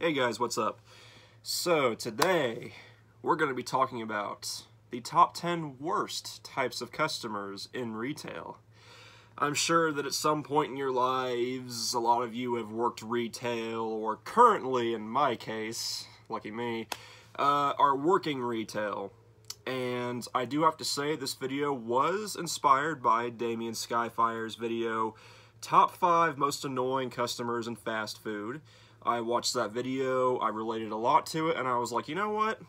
Hey guys, what's up? So today we're going to be talking about the top 10 worst types of customers in retail. I'm sure that at some point in your lives, a lot of you have worked retail, or currently, in my case, lucky me, uh, are working retail. And I do have to say, this video was inspired by Damien Skyfire's video, Top 5 Most Annoying Customers in Fast Food. I watched that video, I related a lot to it, and I was like, you know what?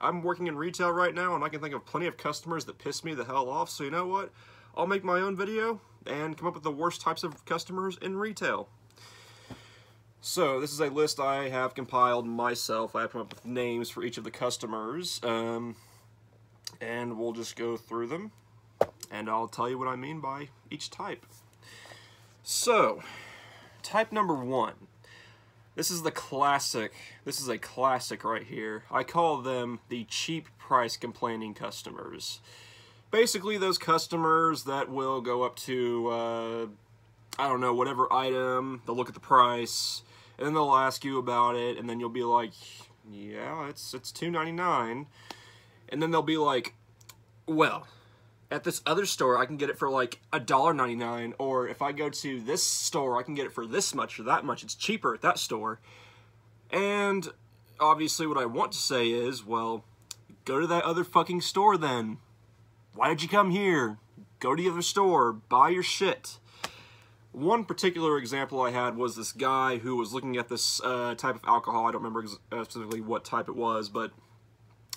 I'm working in retail right now, and I can think of plenty of customers that piss me the hell off, so you know what? I'll make my own video and come up with the worst types of customers in retail. So, this is a list I have compiled myself. I have come up with names for each of the customers, um, and we'll just go through them, and I'll tell you what I mean by each type. So, type number one. This is the classic, this is a classic right here. I call them the cheap price complaining customers basically those customers that will go up to, uh, I don't know, whatever item, they'll look at the price, and then they'll ask you about it, and then you'll be like, yeah, it's, it's $2.99, and then they'll be like, well, at this other store, I can get it for like $1.99, or if I go to this store, I can get it for this much or that much. It's cheaper at that store. And obviously what I want to say is, well, go to that other fucking store then. Why did you come here? Go to the other store, buy your shit. One particular example I had was this guy who was looking at this uh, type of alcohol. I don't remember uh, specifically what type it was, but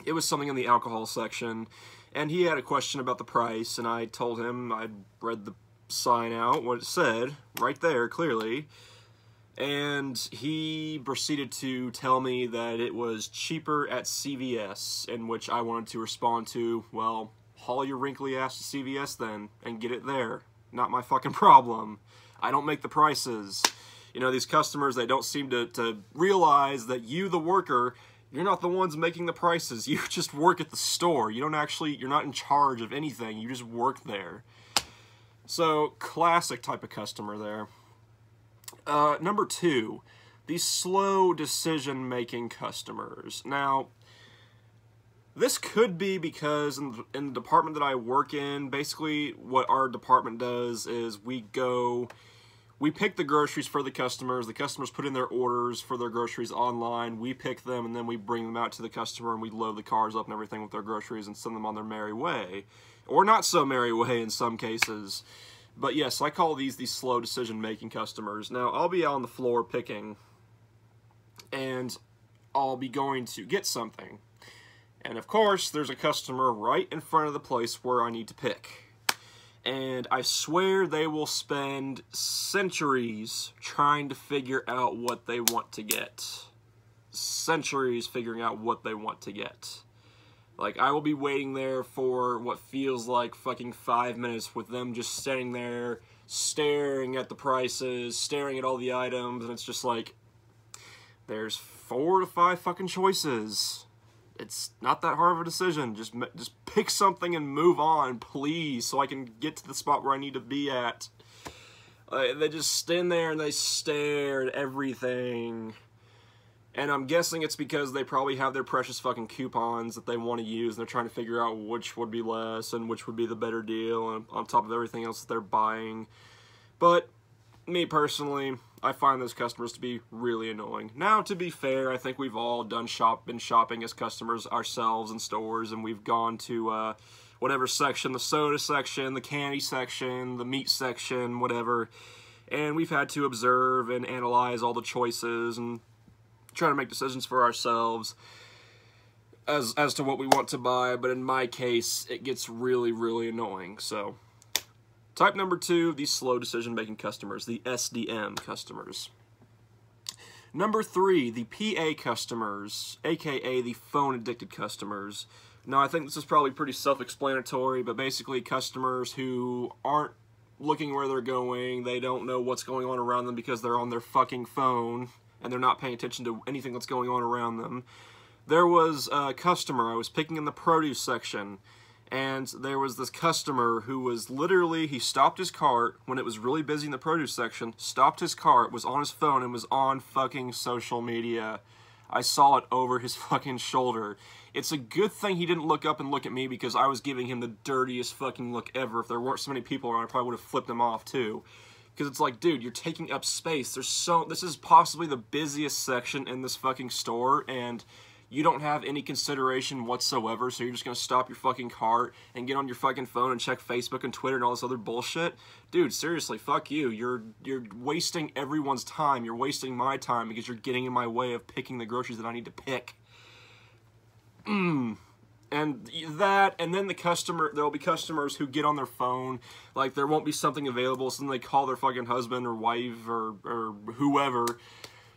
it was something in the alcohol section. And he had a question about the price, and I told him I'd read the sign out, what it said, right there, clearly. And he proceeded to tell me that it was cheaper at CVS, in which I wanted to respond to, well, haul your wrinkly ass to CVS then and get it there. Not my fucking problem. I don't make the prices. You know, these customers, they don't seem to, to realize that you, the worker, you're not the ones making the prices. You just work at the store. You don't actually, you're not in charge of anything. You just work there. So, classic type of customer there. Uh, number two, these slow decision-making customers. Now, this could be because in in the department that I work in, basically what our department does is we go, we pick the groceries for the customers. The customers put in their orders for their groceries online. We pick them and then we bring them out to the customer and we load the cars up and everything with their groceries and send them on their merry way. Or not so merry way in some cases. But yes, I call these the slow decision-making customers. Now, I'll be on the floor picking and I'll be going to get something and of course, there's a customer right in front of the place where I need to pick. And I swear they will spend centuries trying to figure out what they want to get. Centuries figuring out what they want to get. Like, I will be waiting there for what feels like fucking five minutes with them just standing there, staring at the prices, staring at all the items, and it's just like, there's four to five fucking choices it's not that hard of a decision. Just just pick something and move on, please, so I can get to the spot where I need to be at. Uh, they just stand there and they stare at everything. And I'm guessing it's because they probably have their precious fucking coupons that they want to use, and they're trying to figure out which would be less and which would be the better deal, and on top of everything else that they're buying. But me personally, I find those customers to be really annoying. Now, to be fair, I think we've all done shop, been shopping as customers ourselves in stores, and we've gone to uh, whatever section, the soda section, the candy section, the meat section, whatever, and we've had to observe and analyze all the choices and try to make decisions for ourselves as as to what we want to buy. But in my case, it gets really, really annoying. So. Type number two, the slow decision-making customers, the SDM customers. Number three, the PA customers, aka the phone-addicted customers. Now, I think this is probably pretty self-explanatory, but basically customers who aren't looking where they're going, they don't know what's going on around them because they're on their fucking phone, and they're not paying attention to anything that's going on around them. There was a customer, I was picking in the produce section, and there was this customer who was literally he stopped his cart when it was really busy in the produce section stopped his cart was on his phone and was on fucking social media. I saw it over his fucking shoulder. It's a good thing he didn't look up and look at me because i was giving him the dirtiest fucking look ever. If there weren't so many people around i probably would have flipped him off too. Because it's like dude you're taking up space. There's so this is possibly the busiest section in this fucking store and you don't have any consideration whatsoever, so you're just gonna stop your fucking cart and get on your fucking phone and check Facebook and Twitter and all this other bullshit. Dude, seriously, fuck you. You're you're wasting everyone's time. You're wasting my time because you're getting in my way of picking the groceries that I need to pick. Mm. And that, and then the customer, there'll be customers who get on their phone, like there won't be something available, so then they call their fucking husband or wife or, or whoever,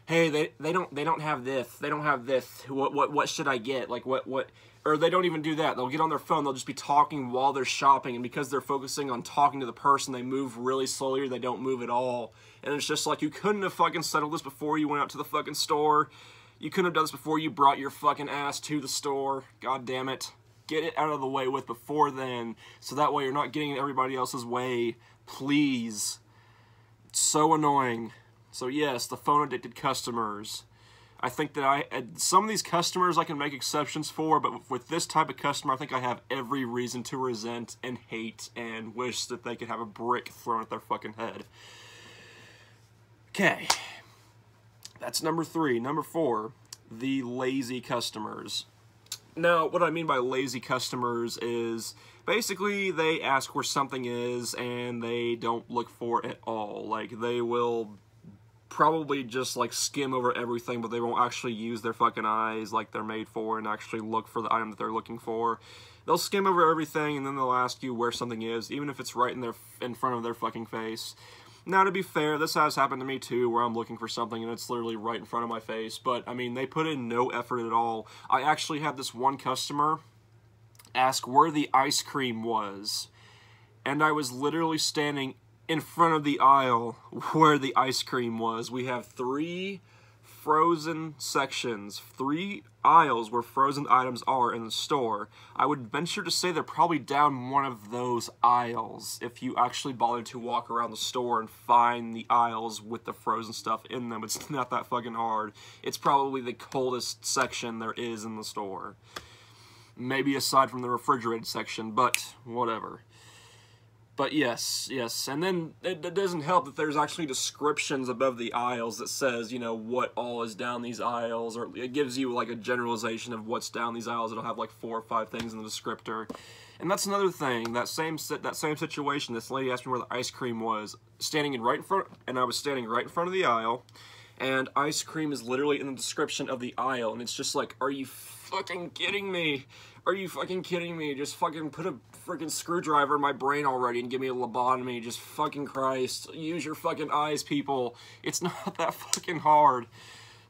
hey, they they don't they don't have this, they don't have this. What what what should I get? Like what what? Or they don't even do that. They'll get on their phone. They'll just be talking while they're shopping, and because they're focusing on talking to the person, they move really slowly or they don't move at all. And it's just like you couldn't have fucking settled this before you went out to the fucking store. You couldn't have done this before you brought your fucking ass to the store. God damn it. Get it out of the way with before then, so that way you're not getting in everybody else's way. Please. It's so annoying. So yes, the phone addicted customers. I think that I some of these customers I can make exceptions for, but with this type of customer, I think I have every reason to resent and hate and wish that they could have a brick thrown at their fucking head. Okay. That's number three. Number four, the lazy customers. Now, what I mean by lazy customers is basically they ask where something is and they don't look for it at all. Like, they will probably just like skim over everything, but they won't actually use their fucking eyes like they're made for and actually look for the item that they're looking for. They'll skim over everything and then they'll ask you where something is, even if it's right in their in front of their fucking face. Now, to be fair, this has happened to me too, where I'm looking for something and it's literally right in front of my face. But I mean, they put in no effort at all. I actually had this one customer ask where the ice cream was, and I was literally standing in front of the aisle where the ice cream was. We have three frozen sections, three aisles where frozen items are in the store. I would venture to say they're probably down one of those aisles if you actually bothered to walk around the store and find the aisles with the frozen stuff in them. It's not that fucking hard. It's probably the coldest section there is in the store. Maybe aside from the refrigerated section, but whatever. But yes, yes, and then it, it, doesn't help that there's actually descriptions above the aisles that says, you know, what all is down these aisles, or it gives you like a generalization of what's down these aisles. It'll have like four or five things in the descriptor, and that's another thing. That same that same situation. This lady asked me where the ice cream was, standing in right in front, and I was standing right in front of the aisle, and ice cream is literally in the description of the aisle, and it's just like, are you fucking kidding me? Are you fucking kidding me? Just fucking put a freaking screwdriver in my brain already and give me a lobotomy. Just fucking Christ. Use your fucking eyes, people. It's not that fucking hard.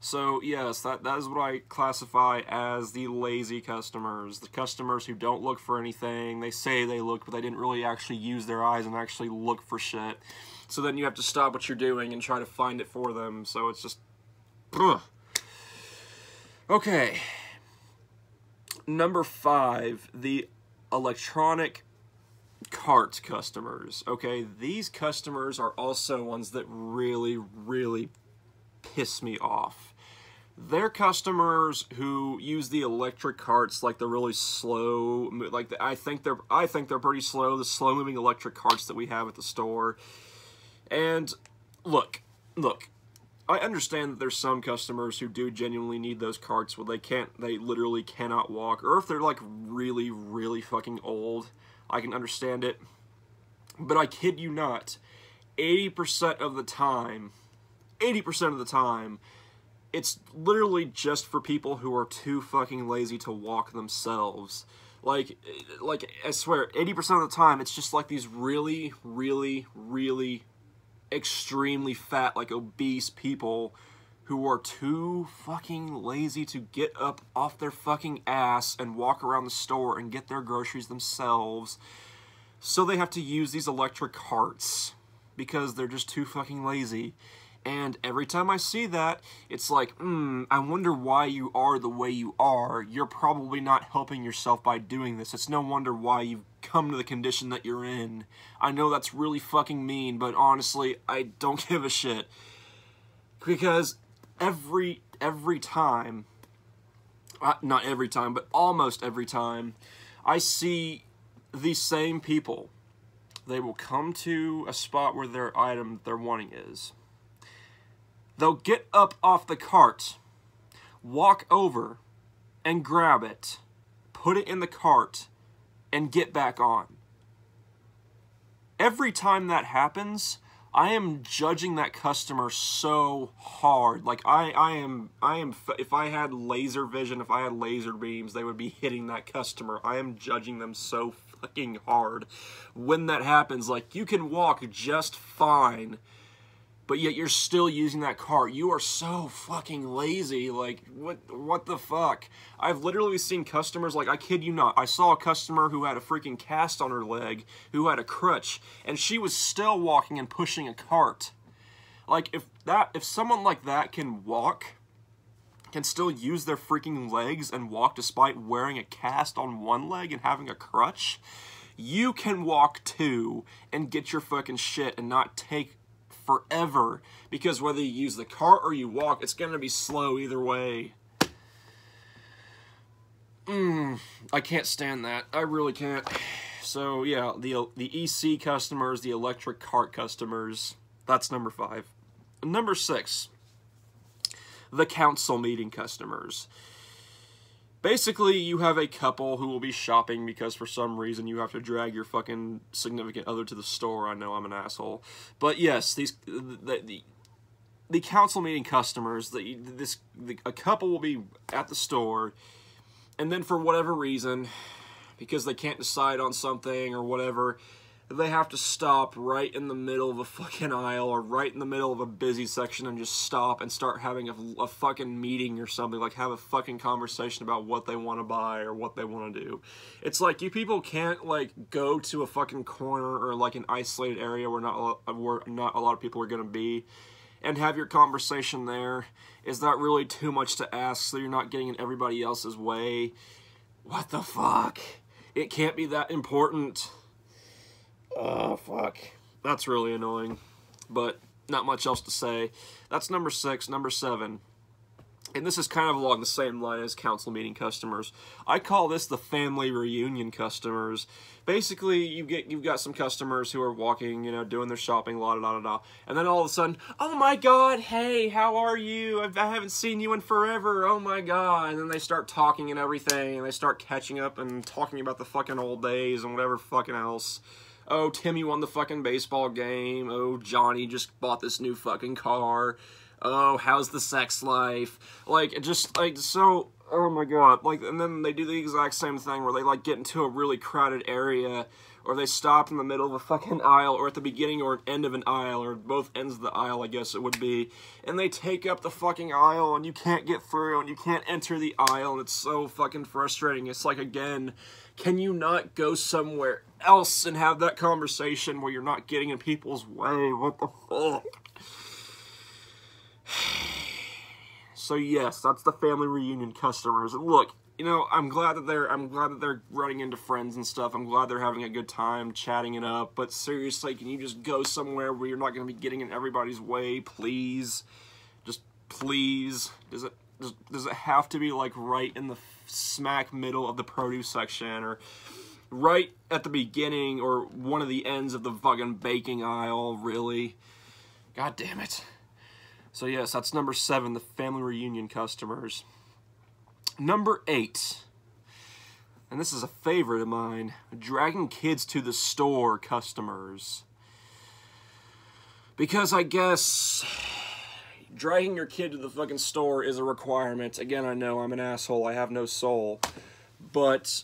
So yes, that, that is what I classify as the lazy customers. The customers who don't look for anything. They say they look, but they didn't really actually use their eyes and actually look for shit. So then you have to stop what you're doing and try to find it for them. So it's just... Ugh. Okay. Number five, the electronic cart customers. Okay, these customers are also ones that really, really piss me off. They're customers who use the electric carts like the really slow, like the, I think they're I think they're pretty slow. The slow moving electric carts that we have at the store. And look, look, I understand that there's some customers who do genuinely need those carts where they can't, they literally cannot walk, or if they're like really, really fucking old, I can understand it. But I kid you not, 80% of the time, 80% of the time, it's literally just for people who are too fucking lazy to walk themselves. Like, like I swear, 80% of the time, it's just like these really, really, really extremely fat, like obese people who are too fucking lazy to get up off their fucking ass and walk around the store and get their groceries themselves. So they have to use these electric carts because they're just too fucking lazy. And every time I see that, it's like, hmm, I wonder why you are the way you are. You're probably not helping yourself by doing this. It's no wonder why you've come to the condition that you're in. I know that's really fucking mean, but honestly, I don't give a shit. Because every every time uh, not every time, but almost every time I see these same people, they will come to a spot where their item they're wanting is They'll get up off the cart, walk over, and grab it, put it in the cart, and get back on. Every time that happens, I am judging that customer so hard. Like I, I am, I am. If I had laser vision, if I had laser beams, they would be hitting that customer. I am judging them so fucking hard. When that happens, like you can walk just fine but yet you're still using that cart. You are so fucking lazy. Like, what what the fuck? I've literally seen customers, like, I kid you not, I saw a customer who had a freaking cast on her leg, who had a crutch, and she was still walking and pushing a cart. Like, if that, if someone like that can walk, can still use their freaking legs and walk despite wearing a cast on one leg and having a crutch, you can walk too and get your fucking shit and not take forever because whether you use the cart or you walk, it's going to be slow either way. Mm, I can't stand that. I really can't. So yeah, the the EC customers, the electric cart customers, that's number five. Number six, the council meeting customers. Basically, you have a couple who will be shopping because for some reason you have to drag your fucking significant other to the store. I know I'm an asshole. But yes, these the, the, the council meeting customers, this the, a couple will be at the store, and then for whatever reason, because they can't decide on something or whatever, they have to stop right in the middle of a fucking aisle or right in the middle of a busy section and just stop and start having a, a fucking meeting or something, like have a fucking conversation about what they want to buy or what they want to do. It's like you people can't like go to a fucking corner or like an isolated area where not a, where not a lot of people are going to be and have your conversation there. Is that really too much to ask so you're not getting in everybody else's way? What the fuck? It can't be that important. Oh, fuck. That's really annoying. But not much else to say. That's number six. Number seven. And this is kind of along the same line as council meeting customers. I call this the family reunion customers. Basically, you get you've got some customers who are walking, you know, doing their shopping, la da da da da, and then all of a sudden, oh my God, hey, how are you? I haven't seen you in forever. Oh my God! And then they start talking and everything, and they start catching up and talking about the fucking old days and whatever fucking else oh, Timmy won the fucking baseball game. Oh, Johnny just bought this new fucking car. Oh, how's the sex life? Like, just, like, so, oh my god. Like, and then they do the exact same thing where they, like, get into a really crowded area, or they stop in the middle of a fucking aisle, or at the beginning or end of an aisle, or both ends of the aisle, I guess it would be, and they take up the fucking aisle, and you can't get through, and you can't enter the aisle, and it's so fucking frustrating. It's like, again, can you not go somewhere else and have that conversation where you're not getting in people's way? What the fuck? So yes, that's the family reunion customers. And look, you know, I'm glad that they're I'm glad that they're running into friends and stuff. I'm glad they're having a good time chatting it up. But seriously, can you just go somewhere where you're not going to be getting in everybody's way, please? Just please. Does it does, does it have to be like right in the smack middle of the produce section or right at the beginning or one of the ends of the fucking baking aisle, really? God damn it. So yes, that's number seven, the family reunion customers. Number eight, and this is a favorite of mine, dragging kids to the store customers. Because I guess dragging your kid to the fucking store is a requirement. Again, I know I'm an asshole. I have no soul. But,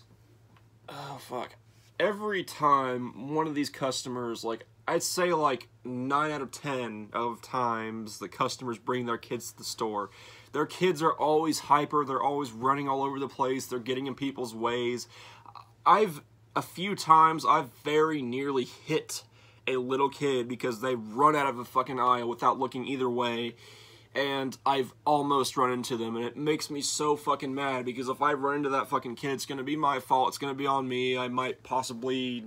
oh, fuck. Every time one of these customers, like, I'd say like 9 out of 10 of times the customers bring their kids to the store. Their kids are always hyper. They're always running all over the place. They're getting in people's ways. I've, a few times, I've very nearly hit a little kid because they run out of the fucking aisle without looking either way and I've almost run into them, and it makes me so fucking mad because if I run into that fucking kid, it's gonna be my fault. It's gonna be on me. I might possibly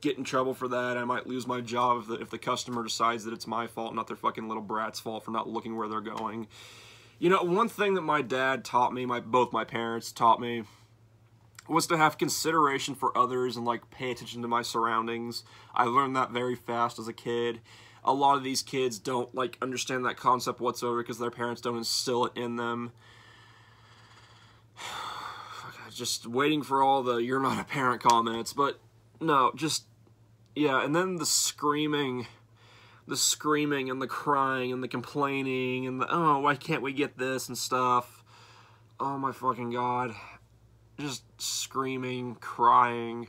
get in trouble for that. I might lose my job if the, if the customer decides that it's my fault, not their fucking little brat's fault for not looking where they're going. You know, one thing that my dad taught me, my both my parents taught me, was to have consideration for others and like pay attention to my surroundings. I learned that very fast as a kid a lot of these kids don't like understand that concept whatsoever because their parents don't instill it in them. just waiting for all the you're not a parent comments, but no, just yeah, and then the screaming the screaming and the crying and the complaining and the oh why can't we get this and stuff. Oh my fucking god. Just screaming, crying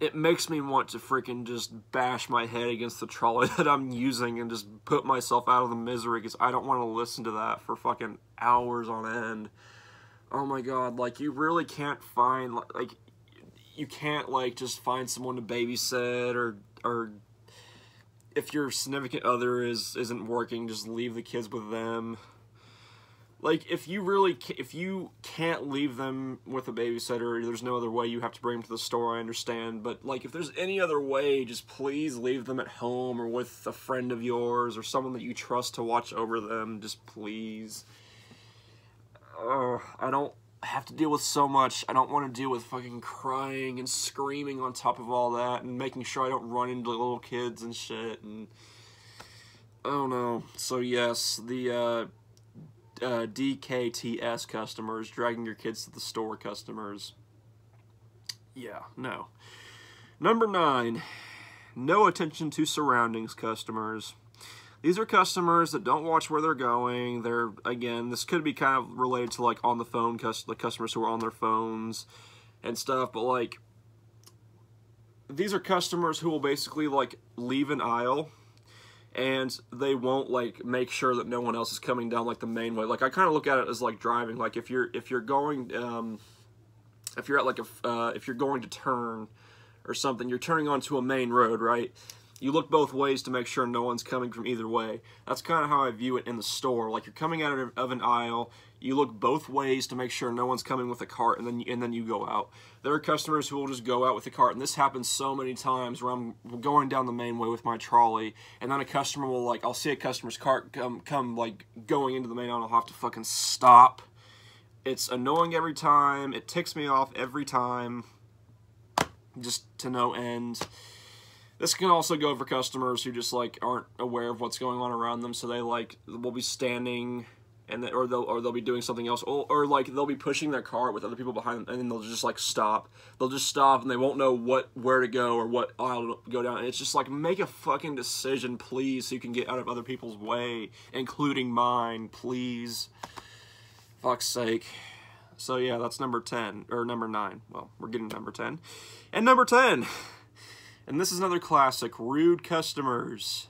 it makes me want to freaking just bash my head against the trolley that I'm using and just put myself out of the misery because I don't want to listen to that for fucking hours on end. Oh my god, like you really can't find like you can't like just find someone to babysit or or if your significant other is isn't working, just leave the kids with them like if you really if you can't leave them with a babysitter there's no other way you have to bring them to the store i understand but like if there's any other way just please leave them at home or with a friend of yours or someone that you trust to watch over them just please. Uh, i don't have to deal with so much. I don't want to deal with fucking crying and screaming on top of all that and making sure i don't run into little kids and shit and i don't know. So yes the uh uh, DKTS customers, dragging your kids to the store customers. Yeah, no. Number nine, no attention to surroundings customers. These are customers that don't watch where they're going. They're, again, this could be kind of related to like on the phone, the customers who are on their phones and stuff, but like, these are customers who will basically like leave an aisle and they won't like make sure that no one else is coming down like the main way. Like I kind of look at it as like driving. Like if you're if you're going um, if you're at like a uh, if you're going to turn or something, you're turning onto a main road, right? You look both ways to make sure no one's coming from either way. That's kind of how I view it in the store. Like you're coming out of an aisle, you look both ways to make sure no one's coming with a cart, and then and then you go out. There are customers who will just go out with the cart, and this happens so many times where I'm going down the main way with my trolley, and then a customer will like I'll see a customer's cart come come like going into the main aisle, and I'll have to fucking stop. It's annoying every time. It ticks me off every time, just to no end. This can also go for customers who just like aren't aware of what's going on around them, so they like will be standing and or they'll or they'll be doing something else, or, or like they'll be pushing their car with other people behind them, and then they'll just like stop. They'll just stop, and they won't know what where to go or what aisle to go down. And it's just like make a fucking decision, please, so you can get out of other people's way, including mine, please. Fuck's sake. So yeah, that's number ten or number nine. Well, we're getting number ten, and number ten. And this is another classic: rude customers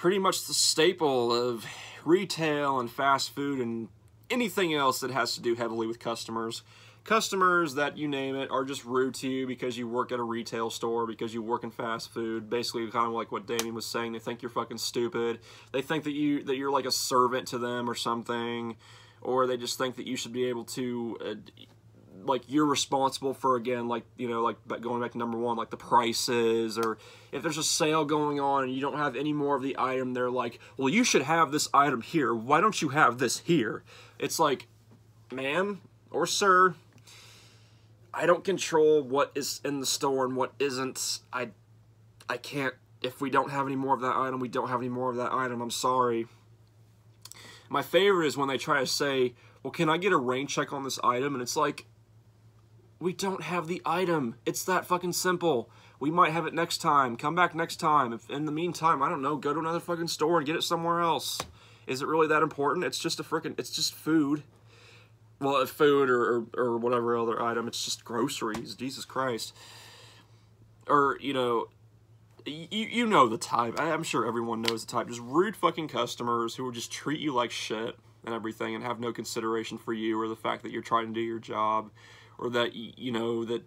pretty much the staple of retail and fast food and anything else that has to do heavily with customers. Customers that you name it are just rude to you because you work at a retail store, because you work in fast food. Basically, kind of like what Damien was saying. They think you're fucking stupid. They think that you that you're like a servant to them or something, or they just think that you should be able to. Uh, like you're responsible for again like you know like going back to number one like the prices or if there's a sale going on and you don't have any more of the item they're like well you should have this item here. Why don't you have this here? It's like ma'am or sir i don't control what is in the store and what isn't. I i can't if we don't have any more of that item we don't have any more of that item. I'm sorry. My favorite is when they try to say well can i get a rain check on this item? And it's like we don't have the item. It's that fucking simple. We might have it next time. Come back next time. If in the meantime, I don't know, go to another fucking store and get it somewhere else. Is it really that important? It's just a freaking, it's just food. Well, uh, food or, or, or whatever other item. It's just groceries. Jesus Christ. Or, you know, you, you know the type. I, I'm sure everyone knows the type. Just rude fucking customers who will just treat you like shit and everything and have no consideration for you or the fact that you're trying to do your job or that you know that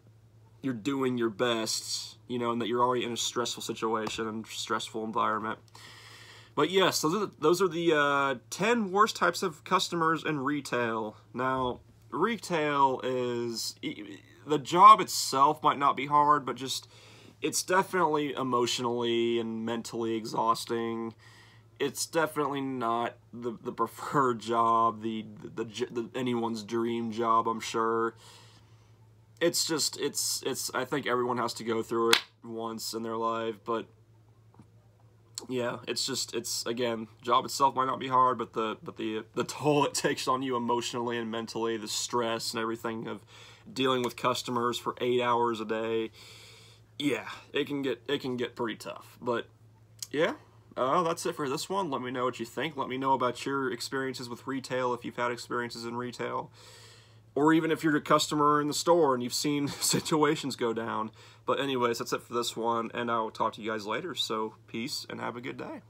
you're doing your best, you know, and that you're already in a stressful situation and stressful environment. But yes, those are the, those are the uh, 10 worst types of customers in retail. Now, retail is the job itself might not be hard, but just it's definitely emotionally and mentally exhausting. It's definitely not the the preferred job, the the, the, the anyone's dream job. I'm sure. It's just it's it's. I think everyone has to go through it once in their life, but yeah, it's just it's again, job itself might not be hard, but the but the the toll it takes on you emotionally and mentally, the stress and everything of dealing with customers for eight hours a day yeah, it can get it can get pretty tough. But yeah, uh, that's it for this one. Let me know what you think. Let me know about your experiences with retail if you've had experiences in retail. Or even if you're a customer in the store and you've seen situations go down. But anyways, that's it for this one, and I'll talk to you guys later. So peace and have a good day.